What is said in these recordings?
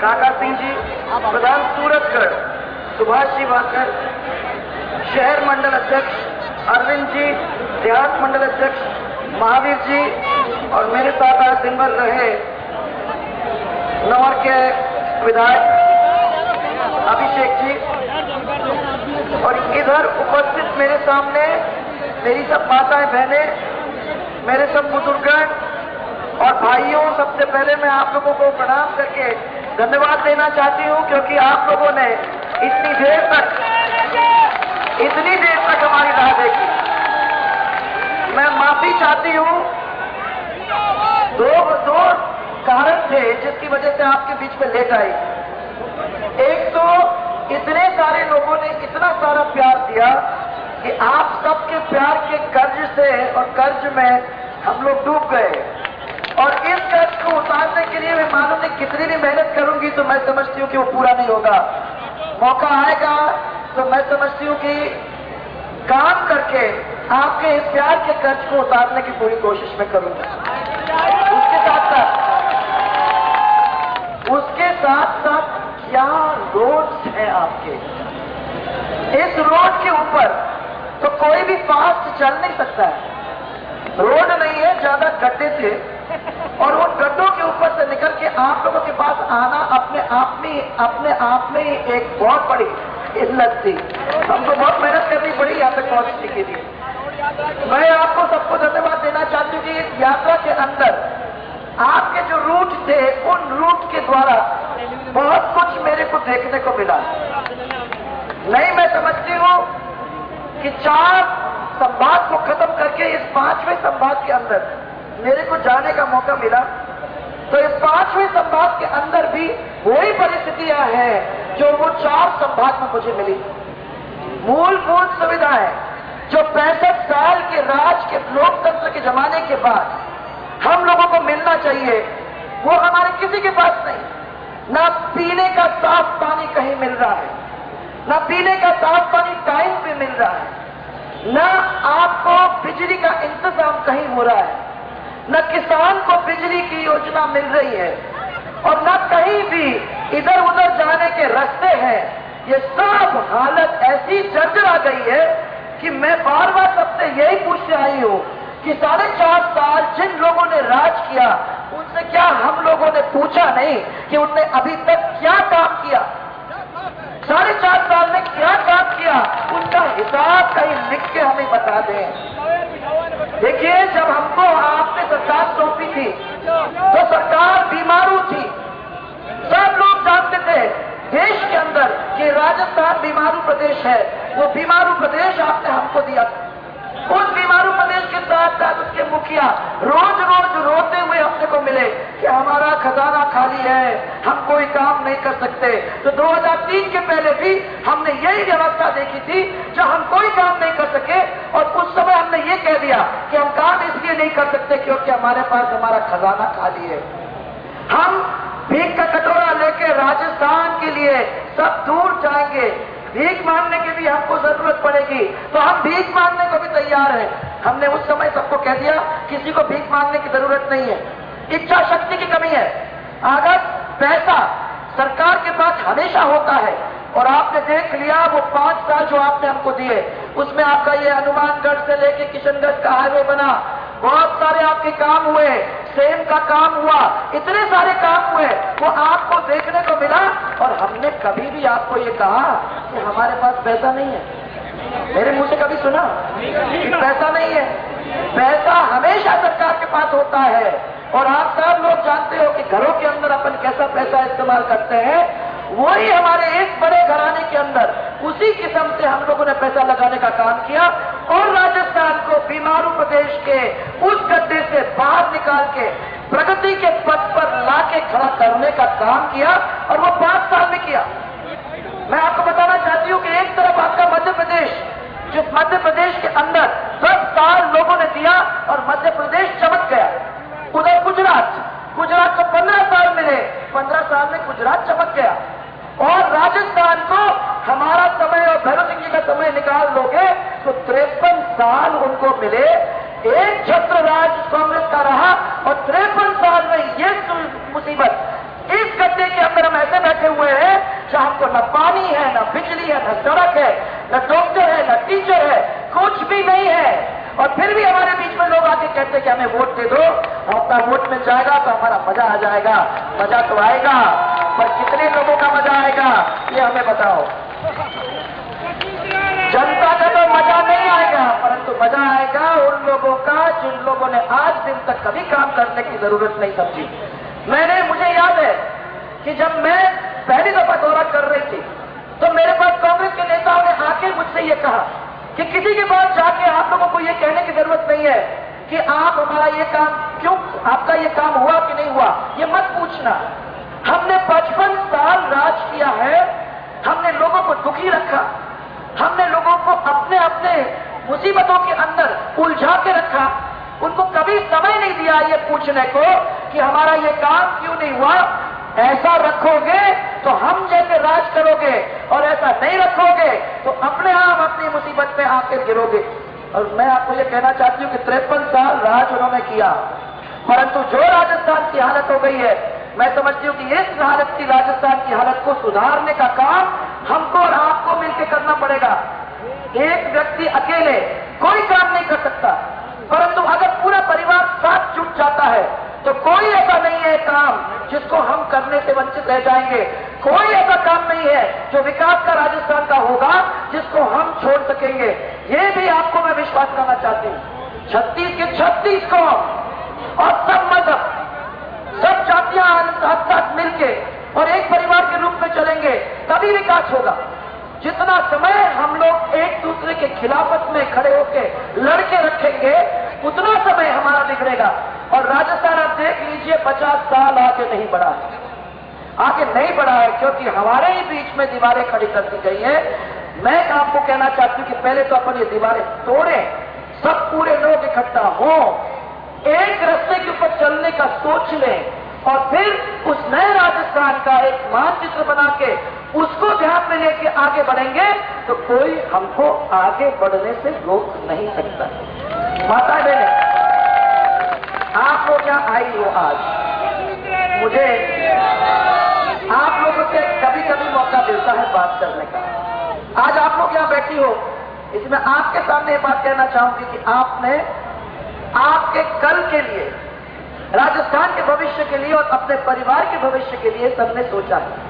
काका सिंह जी, प्रधान सूरतगढ़, सुभाष जी भाकर शहर मंडल अध्यक्ष, अरविंद जी, देहात मंडल अध्यक्ष, महावीर जी और मेरे साथ आज दिन भर रहे नवर के विधायक अभिषेक जी। और इधर उपस्थित मेरे सामने मेरी सब माताएँ, बहने, मेरे सब बुजुर्गण और भाइयों, सबसे पहले मैं आप लोगों को प्रणाम करके धन्यवाद देना चाहती हूँ, क्योंकि आप लोगों ने इतनी देर तक, इतनी देर तक हमारी राह देखी। मैं माफ़ी चाहती हूँ। दो दो कारण थे जिसकी वजह से आपके बीच में लेट आई। एक तो इतने सारे लोगों ने इतना सारा प्यार दिया कि आप सबके प्यार के कर्ज से और कर्ज में हम लोग डूब गए और इस कर्ज को उतारने के लिए मैं मालूम नहीं कितनी भी मेहनत करूँगी तो मैं समझती हूँ कि वो पूरा नहीं होगा। मौका आएगा तो मैं समझती हूँ कि काम करके, आपके इस प्यार के कर्ज को उतारने की पूरी कोशिश में करूँगा। उसके साथ साथ, उसके साथ साथ क्या रोड्स हैं आपके? इस रोड के ऊपर तो कोई भी फास्ट चल नहीं सकता है। रोड नहीं है, ज़्यादा गड्ढे थे। और उन गड्ढों के ऊपर से निकल के आप लोगों के पास आना अपने आप में, अपने आप में ही एक बहुत बड़ी इल्लत थी। हमको बहुत मेहनत करनी पड़ी यहाँ तक पहुँचने के लिए। मैं आपको सबको धन्यवाद देना चाहती हूँ कि इस यात्रा के अंदर आपके जो रूट थे, उन रूट के द्वारा बहुत कुछ मेरे को देखने को मिला। नहीं, मैं समझती हूँ कि चार संवाद को खत्म करके इस पाँचवें संवाद के अंदर मेरे को जाने का मौका मिला। तो इस पाँचवें संभाग के अंदर भी वही परिस्थितियाँ हैं जो वो चार संभाग में मुझे मिली। मूलभूत सुविधाएँ जो पैंसठ साल के राज के लोकतंत्र के जमाने के बाद हम लोगों को मिलना चाहिए, वो हमारे किसी के पास नहीं। ना पीने का साफ़ पानी कहीं मिल रहा है, ना पीने का साफ़ पानी टाइम पे मिल रहा है, ना आपको बिजली का इंतज़ाम कहीं हो रहा है। न किसान को बिजली की योजना मिल रही है और न कहीं भी इधर उधर जाने के रास्ते हैं। ये सब हालत ऐसी जर्जर गई है कि मैं बार बार सबसे यही पूछते आई हूँ कि साढ़े चार साल जिन लोगों ने राज किया, उनसे क्या हम लोगों ने पूछा नहीं कि उनने अभी तक क्या काम किया? साढ़े चार साल में क्या काम किया? उनका हिसाब कहीं लिख के हमें बता दें। देखिए, जब हमको आपने सरकार सौंपी थी तो सरकार बीमारू थी। सब लोग जानते थे, देश के अंदर कि राजस्थान बीमारू प्रदेश है, वो बीमारू प्रदेश आपने हमको दिया उस बीमारू प्रदेश के साथ साथ उसके मुखिया रोज रोज रोते हुए अपने को मिले। कि हमारा खजाना खाली है, हम कोई काम नहीं कर सकते। तो 2003 के पहले भी हमने यही व्यवस्था देखी थी जो हम कोई काम नहीं कर सके, और उस समय हमने ये कह दिया कि हम काम इसलिए नहीं कर सकते क्योंकि हमारे पास हमारा खजाना खाली है। हम भीख का कटोरा लेके राजस्थान के लिए सब दूर जाएँगे। भीख मांगने की भी हमको ज़रूरत पड़ेगी। तो हम भीख मांगने को भी तैयार हैं। हमने उस समय सबको कह दिया, किसी को भीख मांगने की ज़रूरत नहीं है। इच्छा शक्ति की कमी है। अगर पैसा सरकार के पास हमेशा होता है और आपने देख लिया वो पाँच साल जो आपने हमको दिए, उसमें आपका ये हनुमानगढ़ से लेके किशनगंज का हाईवे बना। बहुत सारे आपके काम हुए, सेम का काम हुआ, इतने सारे काम हुए, वो आपको देखने को मिला और हमने कभी भी आपको ये कहा कि हमारे पास पैसा नहीं है। मेरे मुँह से कभी सुना? पैसा नहीं है। पैसा हमेशा सरकार के पास होता है। और आप सब लोग जानते हो कि घरों के अंदर अपन कैसा पैसा इस्तेमाल करते हैं, वही हमारे एक बड़े घराने के अंदर, उसी किस्म से हम लोगों ने पैसा लगाने का काम किया और राजस्थान को बीमारू प्रदेश के उस गड्ढे से बाहर निकाल के, प्रगति के पथ पर लाके खड़ा करने का काम किया और वो पाँच साल में किया। मैं आपको बताना चाहती हूँ कि एक तरफ़ आपका मध्य प्रदेश जिस मध्य प्रदेश के अंदर दस साल लोगों ने दिया और मध्य प्रदेश चमक गया। उधर गुजरात गुजरात को पंद्रह साल मिले। पंद्रह साल में गुजरात चमक गया। और राजस्थान को हमारा समय और भैरव सिंह जी का समय निकाल लोगे तो तिरपन साल उनको मिले। एक छत्र राज कांग्रेस का रहा और तिरपन साल में ये मुसीबत, इस गड्ढे के अंदर हम ऐसे बैठे हुए हैं, जहाँ हमको न पानी है, न बिजली है, न सड़क है, न डॉक्टर है, न टीचर है, कुछ भी नहीं है। और फिर भी हमारे बीच में लोग आके कहते कि हमें वोट दे दो अपना वोट में जाएगा तो हमारा मज़ा आ जाएगा, मज़ा तो आएगा, पर कितने लोगों का मज़ा आएगा, ये हमें बताओ। जनता का तो मज़ा नहीं आएगा, परंतु मज़ा आएगा उन लोगों का जिन लोगों ने आज दिन तक कभी काम करने की ज़रूरत नहीं समझी। मैंने, मुझे याद है कि जब मैं पहली दफ़ा दौरा कर रही थी तो मेरे पास कांग्रेस के नेताओं ने आके मुझसे ये कहा कि किसी के पास जाके आप लोगों को यह कहने की ज़रूरत नहीं है कि आप हमारा ये काम क्यों, आपका ये काम हुआ कि नहीं हुआ? ये मत पूछना। हमने पचपन साल राज किया है, हमने लोगों को दुखी रखा, हमने लोगों को अपने अपने मुसीबतों के अंदर उलझा के रखा। उनको कभी समय नहीं दिया ये पूछने को कि हमारा ये काम क्यों नहीं हुआ? ऐसा रखोगे तो हम जैसे राज करोगे और ऐसा नहीं रखोगे तो अपने आप अपनी मुसीबत में आकर गिरोगे। और मैं आपको ये कहना चाहती हूँ कि तिरपन साल राज उन्होंने किया, परंतु जो राजस्थान की हालत हो गई है, मैं समझती हूँ कि इस हालत की राजस्थान की हालत को सुधारने का काम हमको और आपको मिलकर करना पड़ेगा। एक व्यक्ति अकेले कोई काम नहीं कर सकता, परंतु अगर पूरा परिवार साथ जुट जाता है तो कोई ऐसा नहीं है काम जिसको हम करने से वंचित रह जाएँगे। कोई ऐसा काम नहीं है जो विकास का राजस्थान का होगा, जिसको हम छोड़ सकेंगे। ये भी आपको मैं विश्वास करना चाहती हूँ। छत्तीस के छत्तीस कौम और सब मज़हब, सब जातियाँ साथ साथ मिलके और एक परिवार के रूप में चलेंगे, तभी विकास होगा। जितना समय हम लोग एक दूसरे के खिलाफत में खड़े होकर लड़के रखेंगे, उतना समय हमारा बिगड़ेगा। और राजस्थान आप देख लीजिए, पचास साल आगे नहीं बढ़ा है। आगे नहीं बढ़ा है क्योंकि हमारे ही बीच में दीवारें खड़ी कर दी गई है। मैं आपको कहना चाहती हूँ कि पहले तो अपन ये दीवारें तोड़े। सब पूरे लोग इकट्ठा हो, एक रास्ते के ऊपर चलने का सोच लें, और फिर उस नए राजस्थान का एक मानचित्र बना के उसको ध्यान में लेके आगे बढ़ेंगे तो कोई हमको आगे बढ़ने से रोक नहीं सकता। माता बहने लोग यहाँ आई हो आज। मुझे आप लोगों से कभी कभी मौका मिलता है बात करने का। आज आप लोग यहाँ बैठी हो, इसमें आपके सामने बात कहना चाहूँगी कि आपने आपके कल के लिए, राजस्थान के भविष्य के लिए और अपने परिवार के भविष्य के लिए सबने सोचा है।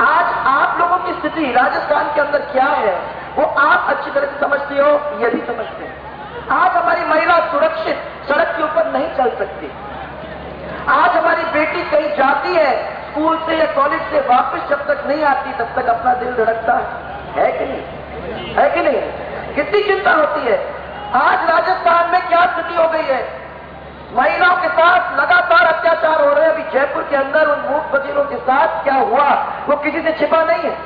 आज आप लोगों की स्थिति राजस्थान के अंदर क्या है, वो आप अच्छी तरह से समझते हो, ये भी समझते हैं। आज हमारी महिला सुरक्षित सड़क के ऊपर नहीं चल सकती। आज हमारी बेटी कहीं जाती है स्कूल से या कॉलेज से वापस जब तक नहीं आती, तब तक अपना दिल धड़कता है। है कि नहीं? है कि नहीं? कितनी चिंता होती है। आज राजस्थान में क्या स्थिति हो गई है? महिलाओं के साथ लगातार अत्याचार हो रहे हैं। अभी जयपुर के अंदर उन मूक वजीरों के साथ क्या हुआ, वो किसी से छिपा नहीं है।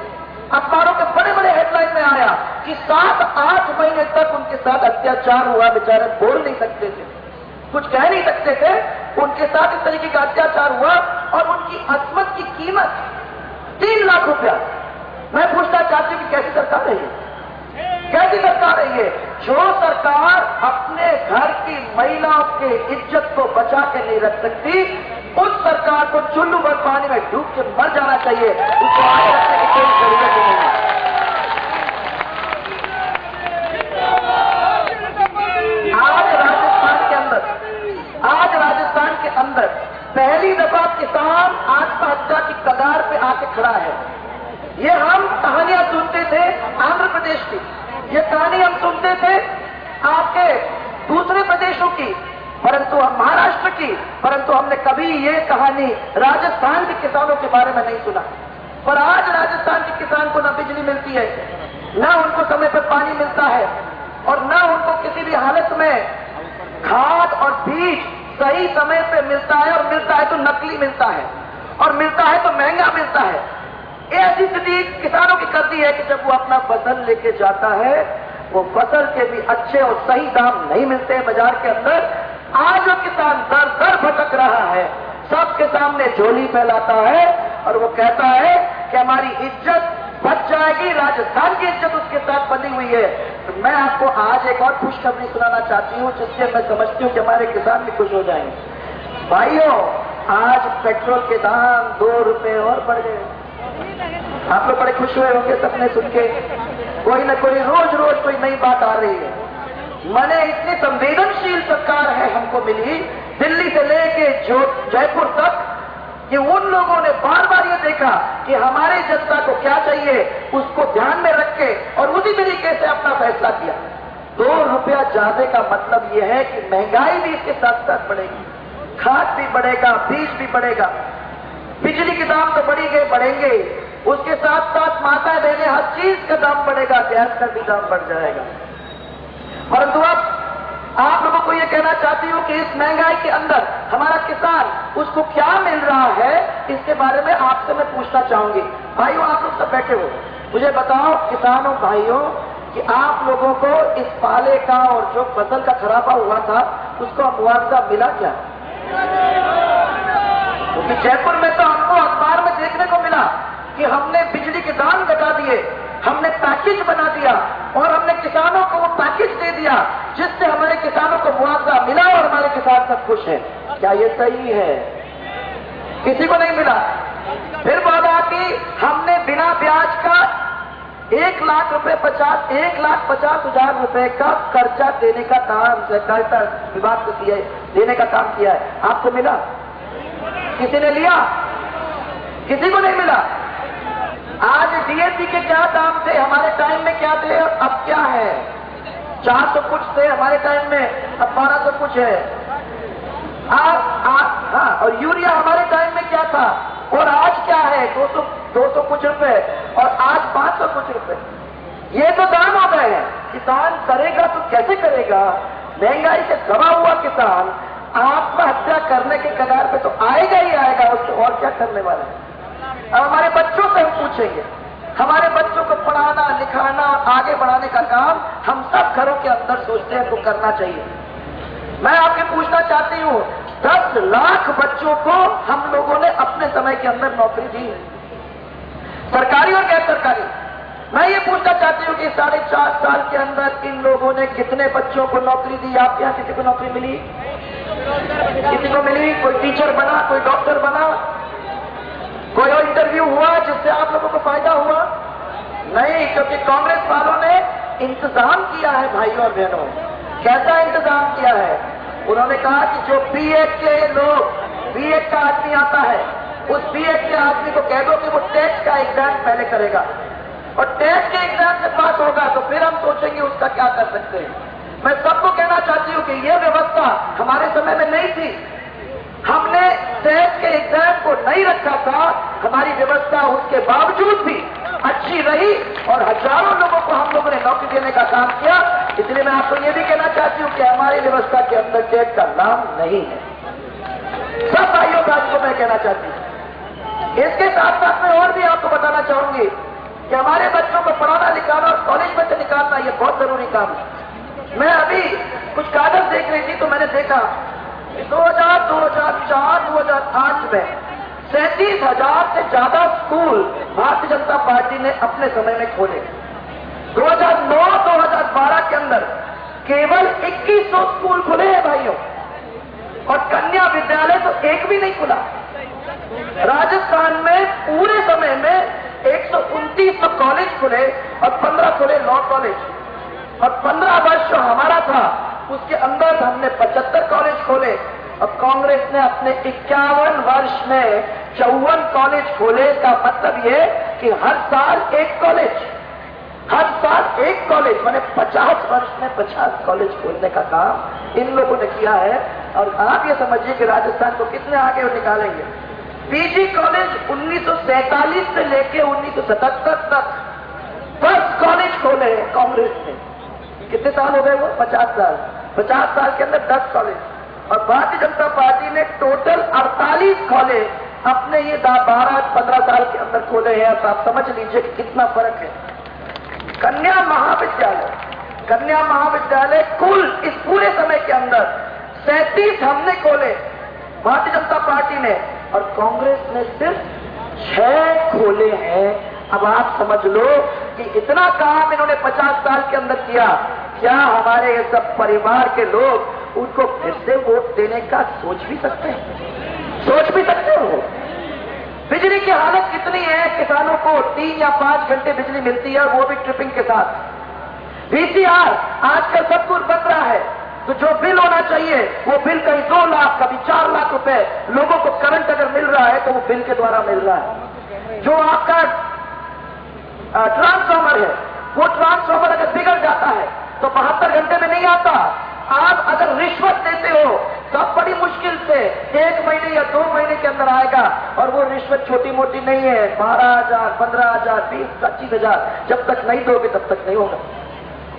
अखबारों के बड़े बड़े हेडलाइन में आया कि सात, आठ महीने तक उनके साथ अत्याचार हुआ, बेचारे बोल नहीं सकते थे। कुछ कह नहीं सकते थे। उनके साथ इस तरीके का अत्याचार हुआ और उनकी असमत की कीमत तीन लाख रुपया। मैं पूछना चाहती हूँ कि कैसी सरकार रही है? कैसी सरकार रही है? जो सरकार अपने घर की महिलाओं के इज़्ज़त को बचा के नहीं रख सकती, उस सरकार को चुल्लू भर पानी में डूब के मर जाना चाहिए। उसको आगे रखने की कोई ज़रूरत नहीं है। आज राजस्थान के अंदर, आज राजस्थान के अंदर पहली दफ़ा किसान आत्महत्या की कगार पे आके खड़ा है। ये हम कहानियाँ सुनते थे आंध्र प्रदेश की। ये कहानी हम सुनते थे आपके दूसरे प्रदेशों की, परंतु हम महाराष्ट्र की, परंतु हमने कभी ये कहानी राजस्थान के किसानों के बारे में नहीं सुना। पर आज राजस्थान के किसान को ना बिजली मिलती है, ना उनको समय पर पानी मिलता है, और ना उनको किसी भी हालत में खाद और बीज सही समय पे मिलता है और मिलता है तो नकली मिलता है। और मिलता है तो महँगा मिलता है। ये ऐसी स्थिति किसानों की करती है कि जब वो अपना फ़सल लेके जाता है, वो फ़सल के भी अच्छे और सही दाम नहीं मिलते बाज़ार के अंदर। आज वो किसान दर दर भटक रहा है। सबके सामने झोली फैलाता है और वो कहता है कि हमारी इज़्ज़त बच जाएगी, राजस्थान की इज़्ज़त उसके साथ बनी हुई है। तो मैं आपको आज एक और खुशखबरी सुनाना चाहती हूँ, जिससे मैं समझती हूँ कि हमारे किसान भी खुश हो जाएँगे। भाइयों, आज पेट्रोल के दाम दो रुपए और बढ़ गए। आप लोग बड़े खुश हुए होंगे सपने सुन के। कोई ना कोई रोज रोज कोई नई बात आ रही है। मैंने इतनी संवेदनशील सरकार है हमको मिली। दिल्ली से लेके जयपुर तक कि उन लोगों ने बार बार ये देखा कि हमारी जनता को क्या चाहिए, उसको ध्यान में रख के और उसी तरीके से अपना फैसला किया। दो रुपया ज़्यादा का मतलब यह है कि महँगाई भी इसके साथ साथ बढ़ेगी, खाद भी बढ़ेगा, बीज भी बढ़ेगा, बिजली के दाम तो बढ़ी गए, बढ़ेंगे। उसके साथ साथ माता बहने हर चीज़ का दाम बढ़ेगा, गैस का भी दाम बढ़ जाएगा। परंतु अब आप लोगों को यह कहना चाहती हूँ कि इस महँगाई के अंदर हमारा किसान उसको क्या मिल रहा है, इसके बारे में आपसे मैं पूछना चाहूँगी। भाइयों, आप लोग सब बैठे हो। मुझे बताओ, किसानों, भाइयों, कि आप लोगों को इस पाले का और जो फ़सल का खराबा हुआ था, उसका मुआवजा मिला क्या? क्योंकि जयपुर में तो हमको अखबार में देखने को मिला कि हमने बिजली के दाम घटा दिए। दिया और हमने किसानों को वो पैकेज दे दिया, जिससे हमारे किसानों को मुआवजा मिला और हमारे किसान सब खुश हैं। क्या ये सही है? किसी को नहीं मिला। फिर वादा कि हमने बिना ब्याज का एक लाख रुपए पचास, एक लाख पचास हज़ार रुपए का कर्जा देने का काम, सहकारिता विभाग को किया देने का काम किया है। आपको मिला? किसी ने लिया? किसी को नहीं मिला? आज डीएपी के क्या दाम थे? हमारे टाइम में क्या थे? और अब क्या है? चार सौ कुछ थे हमारे टाइम में, अब बारह सौ कुछ है। आज हाँ और यूरिया हमारे टाइम में क्या था? और आज क्या है? दो सौ दो सौ कुछ रुपए, और आज पाँच सौ कुछ रुपए। ये तो दाम हो गए हैं। किसान करेगा तो कैसे करेगा? महँगाई से दबा हुआ किसान आत्महत्या करने के कगार पे तो आएगा ही आएगा, उसको और क्या करने वाला है? अब हमारे बच्चों से हम पूछेंगे। हमारे बच्चों को पढ़ाना, लिखाना, आगे बढ़ाने का काम हम सब घरों के अंदर सोचते हैं तो करना चाहिए। मैं आपके पूछना चाहती हूँ, दस लाख बच्चों को हम लोगों ने अपने समय के अंदर नौकरी दी सरकारी और गैर सरकारी मैं ये पूछना चाहती हूँ कि साढ़े चार साल के अंदर इन लोगों ने कितने बच्चों को नौकरी दी? आप यहाँ किसी को नौकरी मिली? किसी को मिली? कोई टीचर बना, कोई डॉक्टर बना? कोई और इंटरव्यू हुआ जिससे आप लोगों को फ़ायदा हुआ? नहीं, क्योंकि कांग्रेस वालों ने इंतज़ाम किया है भाइयों और बहनों। कैसा इंतज़ाम किया है? उन्होंने कहा कि जो बीएड के लोग बीएड का आदमी आता है, उस बीएड के आदमी को कह दो कि वो टेस्ट का एग्ज़ाम पहले करेगा। और टेस्ट के एग्ज़ाम से पास होगा तो फिर हम सोचेंगे उसका क्या कर सकते हैं। मैं सबको कहना चाहती हूँ कि यह व्यवस्था हमारे समय में नहीं थी। हमने टेस्ट के एग्ज़ाम को नहीं रखा था, हमारी व्यवस्था उसके बावजूद भी अच्छी रही और हज़ारों लोगों को हम लोगों ने नौकरी देने का काम किया। इसलिए मैं आपको यह भी कहना चाहती हूँ कि हमारी व्यवस्था के अंदर टेट का नाम नहीं है। सब भाइयों का को मैं कहना चाहती हूँ। इसके साथ साथ मैं और भी आपको बताना चाहूँगी कि हमारे बच्चों को पढ़ाना लिखाना और कॉलेज में से निकालना यह बहुत ज़रूरी काम है। मैं अभी कुछ कागज़ देख रही थी तो मैंने देखा 2000, 2004, 2008 में सैंतीस हज़ार से ज़्यादा स्कूल भारतीय जनता पार्टी ने अपने समय में खोले। 2009-2012 के अंदर केवल 2100 स्कूल खुले हैं भाइयों और कन्या विद्यालय तो एक भी नहीं खुला। राजस्थान में पूरे समय में एक तो कॉलेज खुले और 15 खुले लॉ कॉलेज और 15 वर्ष जो हमारा था उसके अंदर हमने 75 कॉलेज खोले। और कांग्रेस ने अपने इक्यावन वर्ष में चौवन कॉलेज खोले का मतलब ये कि हर साल एक कॉलेज हर साल एक कॉलेज मैंने 50 वर्ष में 50 कॉलेज खोलने का काम इन लोगों ने किया है। और आप ये समझिए कि राजस्थान को कितने आगे निकालेंगे। पीजी कॉलेज 1947 से लेके 1977 तक दस कॉलेज खोले कांग्रेस ने। कितने साल हो गए वो? 50 साल। 50 साल के अंदर 10 कॉलेज। और भारतीय जनता पार्टी ने टोटल अड़तालीस कॉलेज अपने ये बारह, पंद्रह साल के अंदर खोले हैं। तो आप समझ लीजिए कि कितना फ़र्क है। कन्या महाविद्यालय कन्या महाविद्यालय कुल इस पूरे समय के अंदर सैतीस हमने खोले भारतीय जनता पार्टी ने। और कांग्रेस ने सिर्फ़ छह खोले हैं। अब आप समझ लो कि इतना काम इन्होंने 50 साल के अंदर किया। क्या हमारे ये सब परिवार के लोग उनको फिर से वोट देने का सोच भी सकते हैं? सोच भी सकते हो? बिजली की हालत कितनी है? किसानों को तीन या पाँच घंटे बिजली मिलती है वो भी ट्रिपिंग के साथ। वीसीआर आजकल सब कुछ बन रहा है। तो जो बिल होना चाहिए, वो बिल कहीं दो लाख, कभी चार लाख रुपए। लोगों को करंट अगर मिल रहा है तो वो बिल के द्वारा मिल रहा है। जो आपका ट्रांसफॉर्मर है, वो ट्रांसफॉर्मर अगर बिगड़ जाता है तो बहत्तर घंटे में नहीं आता। आप अगर रिश्वत देते हो तो बड़ी मुश्किल से एक महीने या दो महीने के अंदर आएगा। और वो रिश्वत छोटी मोटी नहीं है। बारह हज़ार, पंद्रह हज़ार, बीस पच्चीस हज़ार, जब तक नहीं दोगे, तब तक नहीं होगा।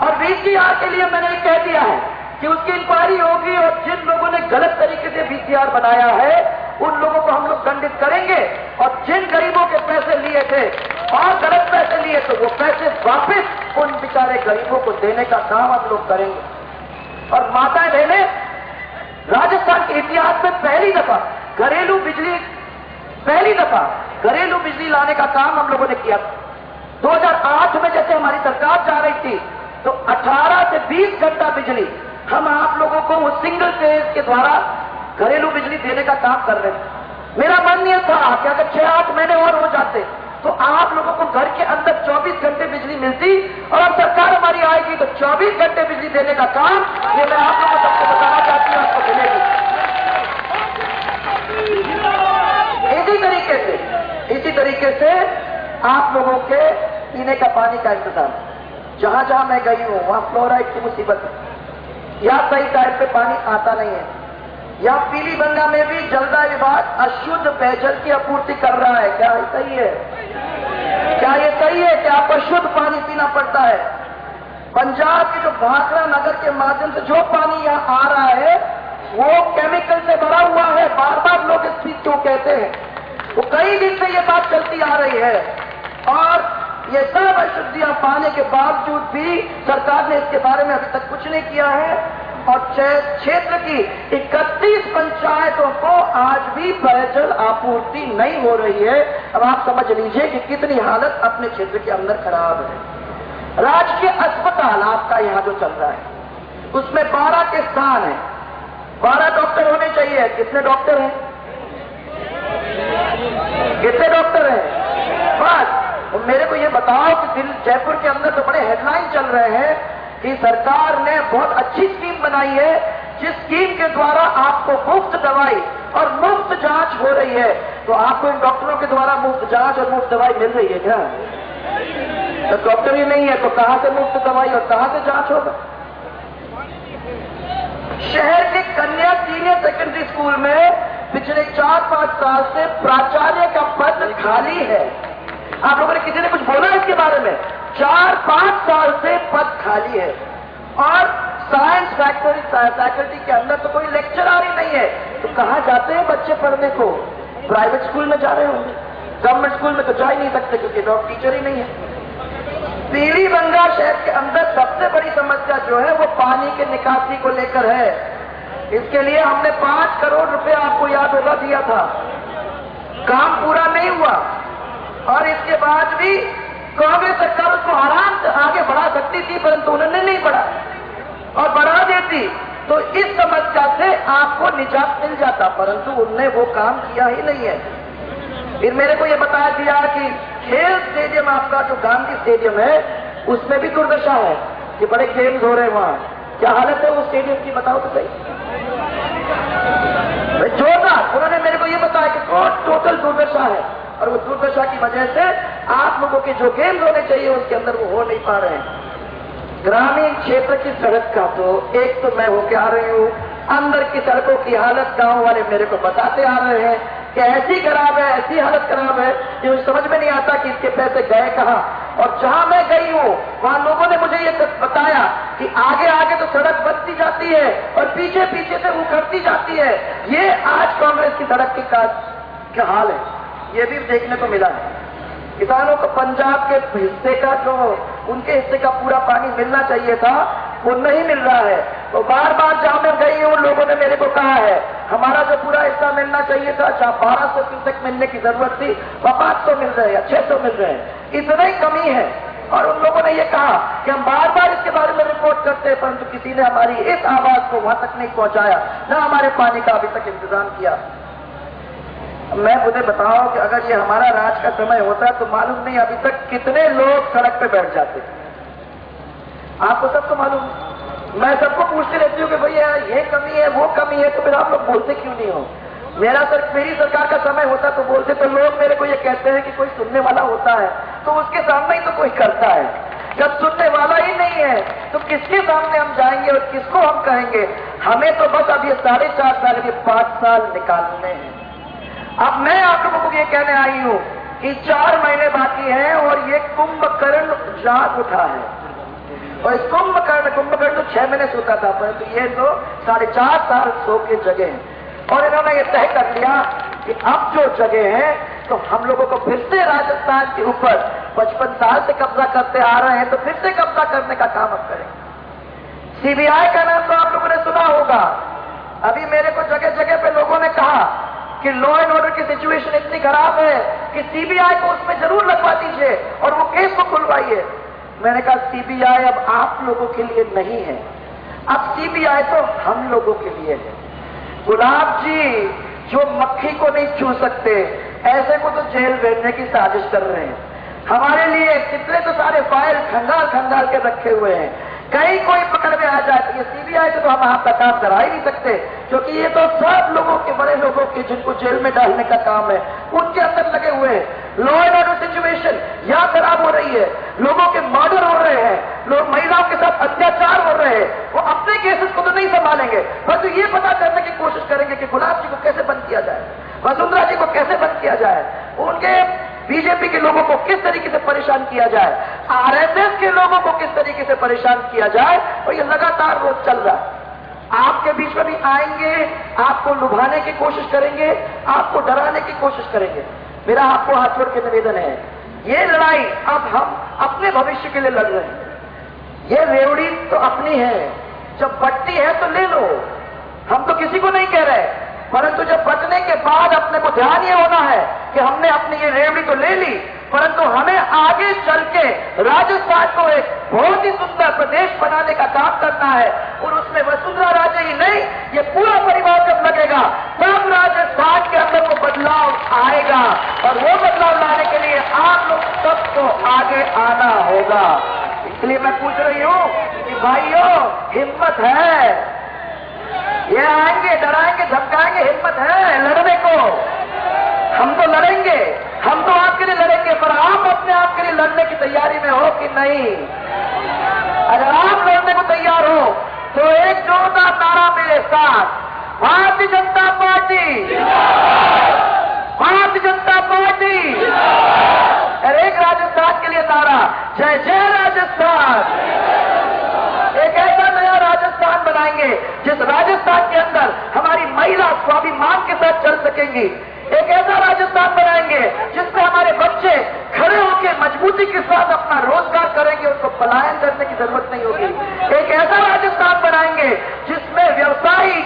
और वीसीआर के लिए मैंने कह दिया है कि उसकी इंक्वायरी होगी और जिन लोगों ने गलत तरीके से वीसीआर बनाया है, उन लोगों को हम लोग दंडित करेंगे। और जिन गरीबों के पैसे लिए थे और गलत पैसे लिए तो वो पैसे वापस उन बेचारे गरीबों को देने का काम हम लोग करेंगे। और माता बहने, राजस्थान के इतिहास में पहली दफ़ा घरेलू बिजली, पहली दफ़ा घरेलू बिजली लाने का काम हम लोगों ने किया 2008 में जैसे हमारी सरकार जा रही थी तो 18 से 20 घंटा बिजली हम आप लोगों को वो सिंगल फ़ेज़ के द्वारा घरेलू बिजली देने का काम कर रहे थे मेरा मन यह था कि अगर छह आठ महीने और हो जाते तो आप लोगों को घर के अंदर 24 घंटे बिजली मिलती और अब सरकार हमारी आएगी तो 24 घंटे बिजली देने का काम ये मैं आप लोगों को सबको बताना चाहती हूँ, आपको मिलेगी। इसी तरीके से, इसी तरीके से आप लोगों के पीने का पानी का इंतज़ाम। जहाँ जहाँ मैं गई हूँ, वहाँ फ्लोराइड की मुसीबत है। या सही टाइम पे पानी आता नहीं है। या पीली बंगा में भी जलदा विभाग अशुद्ध पेयजल की आपूर्ति कर रहा है। क्या सही है? क्या ये सही है कि आपको शुद्ध पानी पीना पड़ता है? पंजाब के जो भाखड़ा नगर के माध्यम से जो पानी यहाँ आ रहा है, वो केमिकल से भरा हुआ है। बार बार लोग इस चीज़ क्यों कहते हैं। वो कई दिन से ये बात चलती आ रही है। और ये सब अशुद्धियाँ पाने के बावजूद भी सरकार ने इसके बारे में अभी तक कुछ नहीं किया है। और क्षेत्र की 31 पंचायतों को आज भी पेयजल आपूर्ति नहीं हो रही है। अब आप समझ लीजिए कि कितनी हालत अपने क्षेत्र के अंदर खराब है। राजकीय अस्पताल आपका यहाँ जो चल रहा है, उसमें 12 के स्थान है। 12 डॉक्टर होने चाहिए। कितने डॉक्टर हैं? कितने डॉक्टर हैं? बस, मेरे को ये बताओ कि दिल जयपुर के अंदर तो बड़े हेडलाइन चल रहे हैं। कि सरकार ने बहुत अच्छी स्कीम बनाई है, जिस स्कीम के द्वारा आपको मुफ़्त दवाई और मुफ़्त जाँच हो रही है। तो आपको इन डॉक्टरों के द्वारा मुफ़्त जाँच और मुफ़्त दवाई मिल रही है क्या? तो डॉक्टर ही नहीं है तो कहाँ से मुफ़्त दवाई और कहाँ से जाँच होगा? शहर के कन्या सीनियर सेकेंडरी स्कूल में पिछले चार पाँच साल से प्राचार्य का पद खाली है। आप लोगों ने किसी ने कुछ बोला इसके बारे में? चार पाँच साल से पद खाली है। और साइंस फैक्ट्री फैकल्टी के अंदर तो कोई लेक्चरर ही नहीं है। तो कहाँ जाते हैं बच्चे पढ़ने को? प्राइवेट स्कूल में जा रहे होंगे। गवर्नमेंट स्कूल में तो जा ही नहीं सकते क्योंकि डॉक्टर टीचर ही नहीं है। पीली बंगा शहर के अंदर सबसे बड़ी समस्या जो है, वो पानी के निकासी को लेकर है। इसके लिए हमने पाँच करोड़ रुपए आपको याद होगा दिया था। काम पूरा नहीं हुआ। और इसके बाद भी कांग्रेस सरकार उसको आराम से आगे बढ़ा सकती थी, परंतु उन्होंने नहीं बढ़ा और बढ़ा देती तो इस समस्या से आपको निजात मिल जाता, परंतु उनने वो काम किया ही नहीं है। फिर मेरे को ये बताया दिया कि खेल स्टेडियम, आपका जो गांधी स्टेडियम है, उसमें भी दुर्दशा है कि बड़े गेम्स हो रहे हैं वहाँ। क्या हालत है उस स्टेडियम की, बताओ तो सही। जोरदार। उन्होंने मेरे को ये बताया कि कौन टोटल दुर्दशा है। और वो दुर्दशा की वजह से आप लोगों के जो गेम्स होने चाहिए उसके अंदर वो हो नहीं पा रहे हैं। ग्रामीण क्षेत्र की सड़क का तो एक तो मैं होके आ रही हूँ। अंदर की सड़कों की हालत गाँव वाले मेरे को बताते आ रहे हैं कि ऐसी खराब है ऐसी हालत खराब है कि मुझे समझ में नहीं आता कि इसके पैसे गए कहा। और जहाँ मैं गई हूँ वहाँ लोगों ने मुझे ये बताया कि आगे आगे तो सड़क बनती जाती है और पीछे पीछे से उखड़ती जाती है। ये आज कांग्रेस की सड़क की का, हाल है। ये भी देखने को मिला है। किसानों को पंजाब के हिस्से का जो, उनके हिस्से का पूरा पानी मिलना चाहिए था, वो नहीं मिल रहा है। तो बार बार जहाँ मैं गई हूँ, लोगों ने मेरे को कहा है, हमारा जो पूरा हिस्सा मिलना चाहिए था जहाँ बारह सौ क्यूसेक मिलने की ज़रूरत थी वह पाँच सौ मिल रहे हैं छह सौ मिल रहे हैं। इतना ही कमी है। और उन लोगों ने यह कहा कि हम बार बार इसके बारे में रिपोर्ट करते हैं, परंतु किसी ने हमारी इस आवाज़ को वहाँ तक नहीं पहुँचाया, न हमारे पानी का अभी तक इंतज़ाम किया। मैं मुझे बताओ कि अगर ये हमारा राज का समय होता तो मालूम नहीं अभी तक कितने लोग सड़क पे बैठ जाते आपको सबको मालूम? मैं सबको पूछती रहती हूँ कि भैया, ये कमी है, वो कमी है तो फिर आप लोग बोलते क्यों नहीं हो? मेरा सर, मेरी सरकार का समय होता तो बोलते तो लोग मेरे को ये कहते हैं कि कोई सुनने वाला होता है तो उसके सामने ही तो कोई करता है। जब सुनने वाला ही नहीं है तो किसके सामने हम जाएँगे और किसको हम कहेंगे? हमें तो बस अब ये साढ़े चार साल ये पाँच साल निकालने हैं। अब मैं आप लोगों को ये कहने आई हूँ कि चार महीने बाकी हैं और ये कुंभकर्ण जाग उठा है। और इस कुंभकर्ण कुंभकर्ण तो छह महीने सोता था, परंतु तो ये तो साढ़े चार साल सो के जगे हैं। और इन्होंने ये तय कर लिया कि अब जो जगह है तो हम लोगों को फिर से राजस्थान के ऊपर पचपन साल से कब्जा करते आ रहे हैं तो फिर से कब्जा करने का काम अब करें सीबीआई का नाम तो आप लोगों ने सुना होगा। अभी मेरे को जगह जगह पे लोगों ने कहा कि लॉ एंड ऑर्डर की सिचुएशन इतनी खराब है कि सीबीआई को उसमें ज़रूर लगवा दीजिए और वो केस को खुलवाइए। मैंने कहा सीबीआई अब आप लोगों के लिए नहीं है। अब सीबीआई तो हम लोगों के लिए है। गुलाब जी, जो मक्खी को नहीं छू सकते, ऐसे को तो जेल भेजने की साजिश कर रहे हैं। हमारे लिए कितने तो सारे फ़ाइल खंगाल खंगाल के रखे हुए हैं। कहीं कोई पकड़ में आ जाए तो ये सीबीआई से तो हम आपका काम करा ही नहीं सकते, क्योंकि ये तो सब लोगों के, बड़े लोगों के जिनको जेल में डालने का काम है, उनके अंदर लगे हुए हैं। लॉ एंड ऑर्डर सिचुएशन यहाँ खराब हो रही है। लोगों के मर्डर हो रहे हैं। लोग महिलाओं के साथ अत्याचार हो रहे हैं। वो अपने केसेस को तो नहीं संभालेंगे। परंतु तो ये पता करने की कोशिश करेंगे कि गुलाब जी को कैसे बंद किया जाए, वसुंधरा जी को कैसे बंद किया जाए। उनके बीजेपी के लोगों को किस तरीके से परेशान किया जाए? आरएसएस के लोगों को किस तरीके से परेशान किया जाए? और ये लगातार रोज चल रहा है। आपके बीच में भी आएँगे, आपको लुभाने की कोशिश करेंगे, आपको डराने की कोशिश करेंगे। मेरा आपको हाथ जोड़ के निवेदन है, ये लड़ाई अब हम अपने भविष्य के लिए लड़ रहे हैं। ये रेवड़ी तो अपनी है, जब बट्टी है तो ले लो। हम तो किसी को नहीं कह रहे परंतु जब बचने के बाद अपने को ध्यान ये होना है कि हमने अपनी ये रेवड़ी तो ले ली, परंतु हमें आगे चल के राजस्थान को एक बहुत ही सुंदर प्रदेश बनाने का काम करना है और उसमें वसुंधरा राजे ही नहीं, ये पूरा परिवार जब लगेगा, तब राजस्थान के अंदर को बदलाव आएगा और वो बदलाव लाने के लिए आप लोग सबको आगे आना होगा। इसलिए मैं पूछ रही हूँ कि भाइयों, हिम्मत है? ये आएँगे, डराएँगे, धमकाएँगे, हिम्मत है लड़ने को? हम तो लड़ेंगे, हम तो आपके लिए लड़ेंगे, पर आप अपने आप के लिए लड़ने की तैयारी में हो कि नहीं? अगर आप लड़ने को तैयार हो तो एक जोरदार नारा मेरे साथ। भारतीय जनता पार्टी। भारतीय जनता पार्टी। और एक राजस्थान के लिए नारा। जय जय राजस्थान। एक ऐसा नया राजस्थान बनाएँगे, जिस राजस्थान के अंदर हमारी महिला स्वाभिमान के साथ चल सकेंगी। एक ऐसा राजस्थान बनाएँगे जिसमें हमारे बच्चे खड़े होकर मजबूती के साथ अपना रोज़गार करेंगे, उनको पलायन करने की ज़रूरत नहीं होगी। एक ऐसा राजस्थान बनाएँगे जिसमें व्यवसायी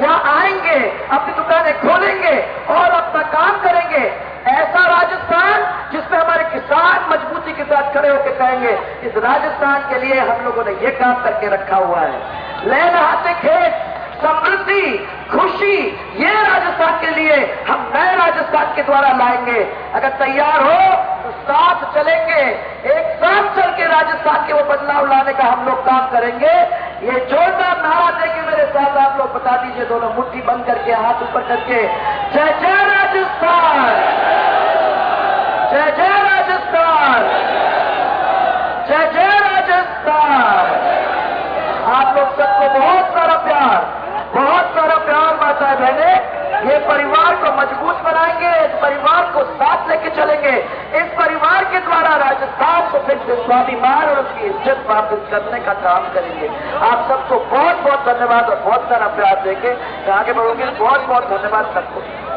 यहाँ आएँगे, अपनी दुकानें खोलेंगे और अपना काम करेंगे। ऐसा राजस्थान जिसमें हमारे किसान मजबूती के साथ खड़े होकर कहेंगे, इस राजस्थान के लिए हम लोगों ने ये काम करके रखा हुआ है। ले नहाते खेत, समृद्धि, खुशी, ये राजस्थान के लिए हम नए राजस्थान के द्वारा लाएँगे। अगर तैयार हो तो साथ चलेंगे। एक साथ चल के राजस्थान के वो बदलाव लाने का हम लोग काम करेंगे। ये जोरदार नारा देके मेरे साथ आप लोग बता दीजिए, दोनों मुट्ठी बंद करके, हाथ ऊपर करके। जय जय राजस्थान! जय जय राजस्थान! जय जय राजस्थान! आप लोग सबको बहुत सारा प्यार। माता बहने ये परिवार को मज़बूत बनाएँगे, इस परिवार को साथ लेके चलेंगे। इस परिवार के द्वारा राजस्थान को फिर से स्वाभिमान और उसकी इज़्ज़त वापस करने का काम करेंगे। आप सबको बहुत बहुत धन्यवाद और बहुत सारा प्यार देंगे। आगे बढ़ोगे। बहुत बहुत धन्यवाद सबको।